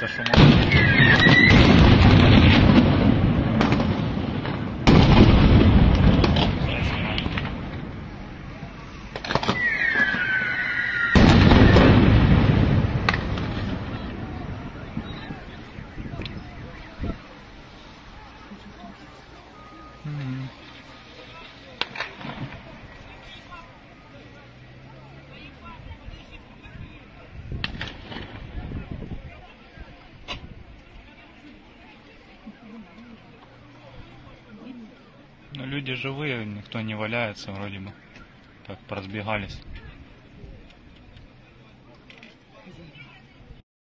já chamou. Ну люди живые никто не валяется вроде бы так поразбегались